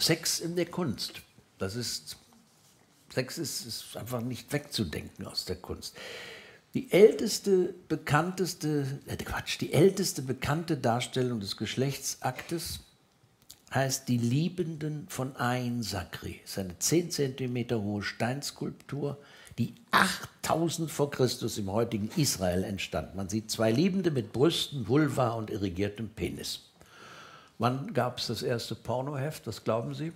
Sex in der Kunst. Das ist, Sex ist, ist einfach nicht wegzudenken aus der Kunst. Die älteste, bekannteste, äh Quatsch, die älteste bekannte Darstellung des Geschlechtsaktes heißt Die Liebenden von Ain Sakri. Es ist eine 10 cm hohe Steinskulptur, die 8000 vor Christus im heutigen Israel entstand. Man sieht zwei Liebende mit Brüsten, Vulva und irrigiertem Penis. Wann gab es das erste Pornoheft? Was glauben Sie?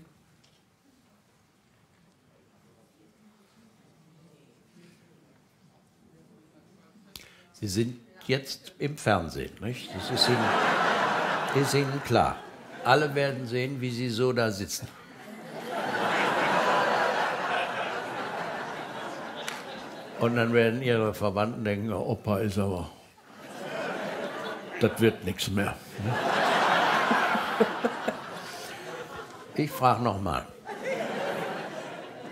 Sie sind jetzt im Fernsehen, nicht? Das ist Ihnen, ist Ihnen klar. Alle werden sehen, wie Sie so da sitzen. Und dann werden Ihre Verwandten denken, oh, Opa ist aber, das wird nichts mehr. Ich frage nochmal.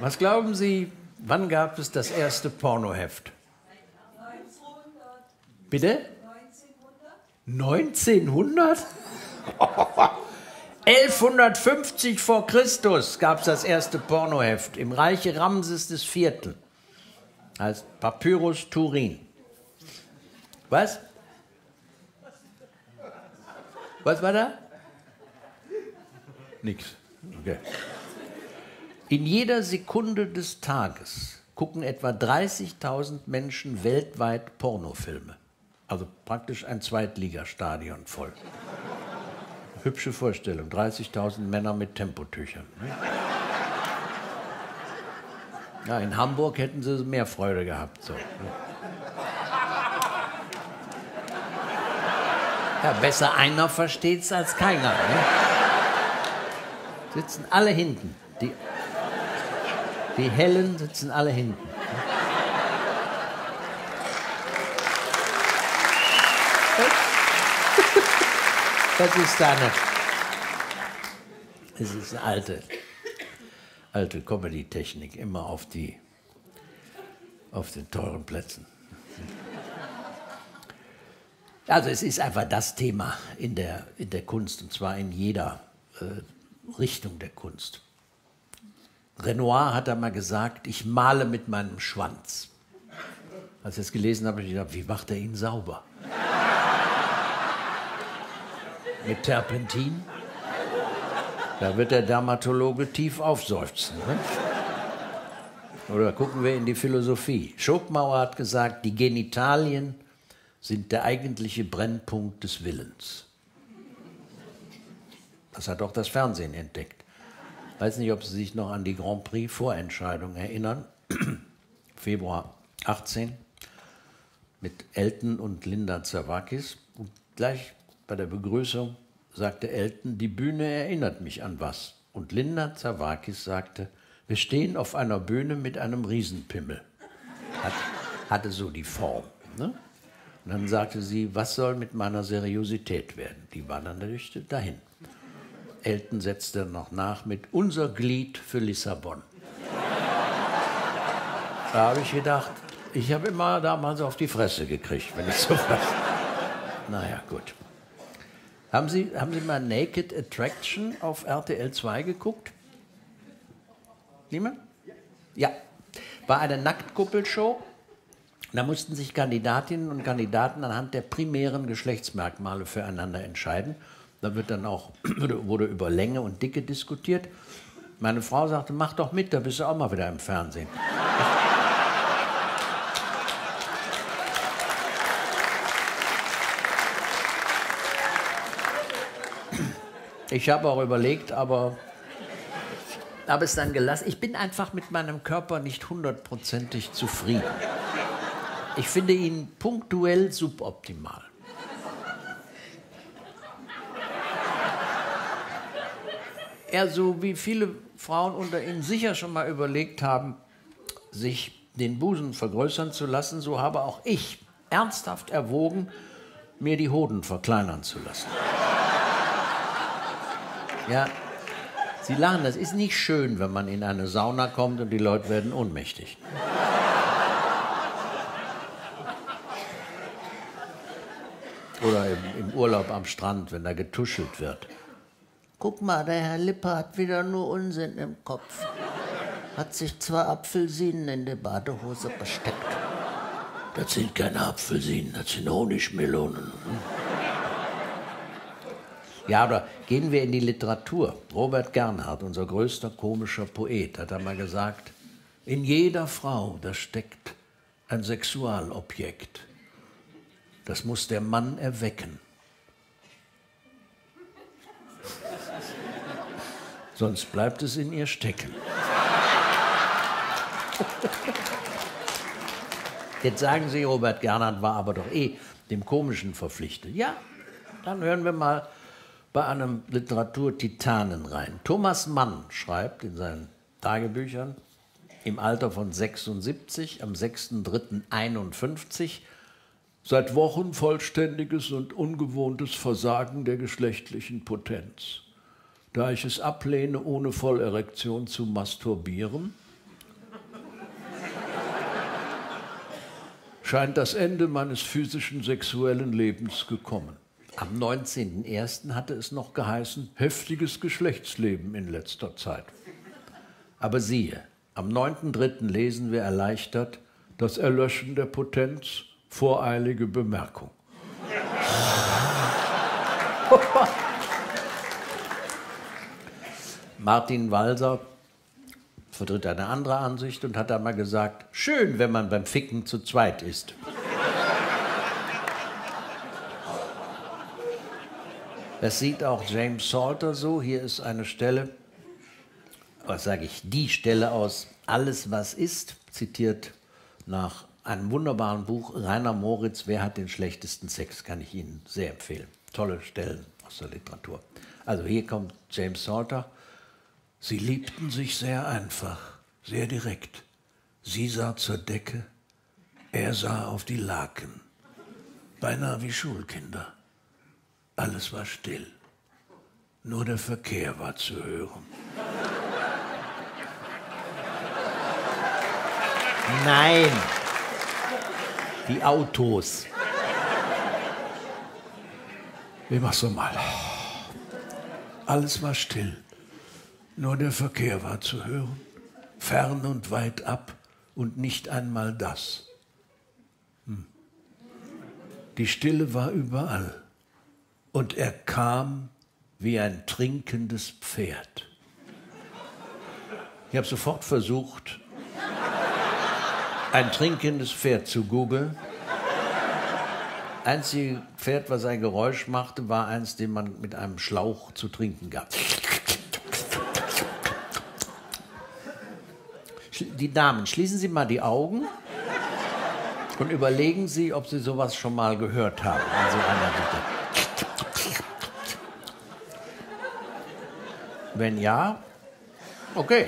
Was glauben Sie, wann gab es das erste Pornoheft? 1900. Bitte? 1900. 1900? 1150 vor Christus gab es das erste Pornoheft im Reiche Ramses IV. Als Papyrus Turin. Was? Was war da? Nix. Okay. In jeder Sekunde des Tages gucken etwa 30.000 Menschen weltweit Pornofilme. Also praktisch ein Zweitligastadion voll. Hübsche Vorstellung, 30.000 Männer mit Tempotüchern. Ne? Ja, in Hamburg hätten sie mehr Freude gehabt. So. Ja, besser einer versteht es als keiner. Ne? Sitzen alle hinten. Die, die Hellen sitzen alle hinten. Das ist eine, es ist eine alte, alte Comedy-Technik, immer auf, die, auf den teuren Plätzen. Also es ist einfach das Thema in der, in der Kunst, und zwar in jeder äh, Richtung der Kunst. Renoir hat einmal gesagt, ich male mit meinem Schwanz. Als ich das gelesen habe, habe ich gedacht, wie macht er ihn sauber? mit Terpentin. Da wird der Dermatologe tief aufseufzen. Ne? Oder gucken wir in die Philosophie. Schopenhauer hat gesagt, die Genitalien sind der eigentliche Brennpunkt des Willens. Das hat auch das Fernsehen entdeckt. Ich weiß nicht, ob Sie sich noch an die Grand Prix-Vorentscheidung erinnern. Februar 18 mit Elton und Linda Zerwakis. Und gleich bei der Begrüßung sagte Elton, die Bühne erinnert mich an was. Und Linda Zawakis sagte, wir stehen auf einer Bühne mit einem Riesenpimmel. Hat, hatte so die Form. Ne? Und dann sagte sie, was soll mit meiner Seriosität werden? Die war dann natürlich dahin. Elton setzte noch nach mit unser Glied für Lissabon. Da habe ich gedacht, ich habe immer damals auf die Fresse gekriegt, wenn ich so was. Naja, gut. Haben Sie, haben Sie mal Naked Attraction auf RTL 2 geguckt? Niemand? Ja. War eine Nacktkuppelshow. Da mussten sich Kandidatinnen und Kandidaten anhand der primären Geschlechtsmerkmale füreinander entscheiden. Da wird dann auch, wurde über Länge und Dicke diskutiert. Meine Frau sagte, mach doch mit, da bist du auch mal wieder im Fernsehen. Ich habe auch überlegt, aber habe es dann gelassen. Ich bin einfach mit meinem Körper nicht hundertprozentig zufrieden. Ich finde ihn punktuell suboptimal. Er, so wie viele Frauen unter Ihnen sicher schon mal überlegt haben, sich den Busen vergrößern zu lassen, so habe auch ich ernsthaft erwogen, mir die Hoden verkleinern zu lassen. Ja, Sie lachen, das ist nicht schön, wenn man in eine Sauna kommt und die Leute werden ohnmächtig. Oder im, im Urlaub am Strand, wenn da getuschelt wird. Guck mal, der Herr Lippe hat wieder nur Unsinn im Kopf. Hat sich zwei Apfelsinen in die Badehose gesteckt. Das sind keine Apfelsinen, das sind Honigmelonen. Ja, oder gehen wir in die Literatur. Robert Gernhardt, unser größter komischer Poet, hat einmal gesagt, in jeder Frau, da steckt ein Sexualobjekt. Das muss der Mann erwecken. Sonst bleibt es in ihr stecken. Jetzt sagen Sie, Robert Gernhardt war aber doch eh dem Komischen verpflichtet. Ja, dann hören wir mal bei einem Literaturtitanen rein. Thomas Mann schreibt in seinen Tagebüchern im Alter von 76 am 6.3.51 seit Wochen vollständiges und ungewohntes Versagen der geschlechtlichen Potenz. Da ich es ablehne, ohne Vollerektion zu masturbieren, scheint das Ende meines physischen sexuellen Lebens gekommen. Am 19.01. hatte es noch geheißen, heftiges Geschlechtsleben in letzter Zeit. Aber siehe, am 9.03. lesen wir erleichtert das Erlöschen der Potenz, voreilige Bemerkung. Martin Walser vertritt eine andere Ansicht und hat einmal gesagt, schön, wenn man beim Ficken zu zweit ist. Das sieht auch James Salter so. Hier ist eine Stelle, was sage ich, die Stelle aus Alles, was ist, zitiert nach einem wunderbaren Buch, Rainer Moritz, Wer hat den schlechtesten Sex, kann ich Ihnen sehr empfehlen. Tolle Stellen aus der Literatur. Also hier kommt James Salter. Sie liebten sich sehr einfach, sehr direkt. Sie sah zur Decke, er sah auf die Laken. Beinahe wie Schulkinder. Alles war still. Nur der Verkehr war zu hören. Nein, die Autos. Wie machst du mal? Alles war still. Nur der Verkehr war zu hören. Fern und weit ab und nicht einmal das. Hm. Die Stille war überall und er kam wie ein trinkendes Pferd. Ich habe sofort versucht, ein trinkendes Pferd zu googeln. Einzige Pferd, was ein Geräusch machte, war eins, dem man mit einem Schlauch zu trinken gab. Die Damen, schließen Sie mal die Augen und überlegen Sie, ob Sie sowas schon mal gehört haben. Also. Wenn ja, okay.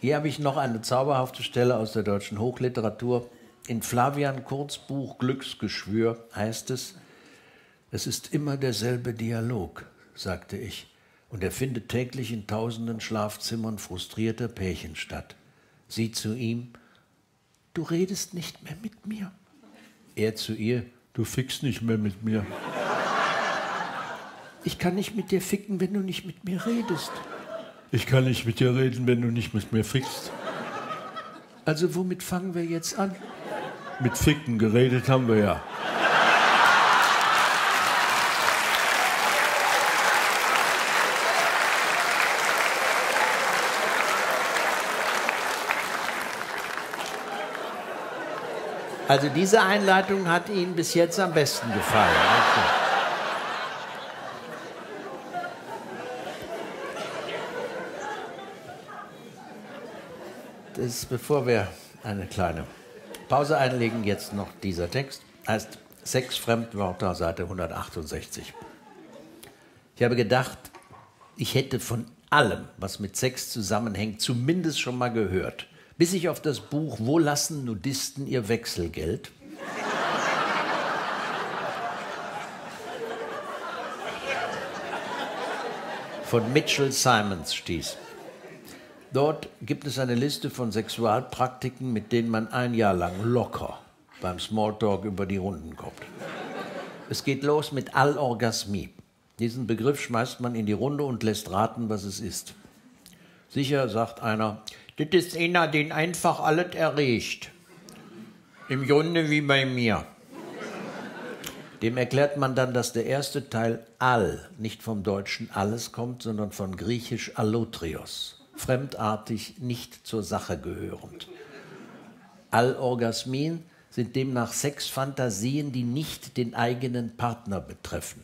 Hier habe ich noch eine zauberhafte Stelle aus der deutschen Hochliteratur. In Flavian Kurz Buch Glücksgeschwür heißt es, es ist immer derselbe Dialog, sagte ich, und er findet täglich in tausenden Schlafzimmern frustrierter Pärchen statt. Sie zu ihm, du redest nicht mehr mit mir. Er zu ihr, du fickst nicht mehr mit mir ich kann nicht mit dir ficken, wenn du nicht mit mir redest. Ich kann nicht mit dir reden, wenn du nicht mit mir fickst. Also womit fangen wir jetzt an? Mit Ficken geredet haben wir ja. Also diese Einleitung hat Ihnen bis jetzt am besten gefallen. Okay. ist, bevor wir eine kleine Pause einlegen, jetzt noch dieser Text. Heißt Sechs Fremdwörter, Seite 168. Ich habe gedacht, ich hätte von allem, was mit Sex zusammenhängt, zumindest schon mal gehört. Bis ich auf das Buch Wo lassen Nudisten ihr Wechselgeld? von Mitchell Simons stieß. Dort gibt es eine Liste von Sexualpraktiken, mit denen man ein Jahr lang locker beim Smalltalk über die Runden kommt. Es geht los mit Allorgasmie. Diesen Begriff schmeißt man in die Runde und lässt raten, was es ist. Sicher sagt einer, das ist einer, den einfach alles erregt. Im Grunde wie bei mir. Dem erklärt man dann, dass der erste Teil all nicht vom Deutschen alles kommt, sondern von Griechisch allotrios, fremdartig, nicht zur Sache gehörend. Allorgasmien sind demnach Sexfantasien, die nicht den eigenen Partner betreffen.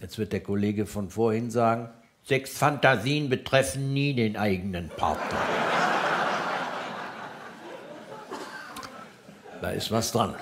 Jetzt wird der Kollege von vorhin sagen, Sexfantasien betreffen nie den eigenen Partner. Da ist was dran.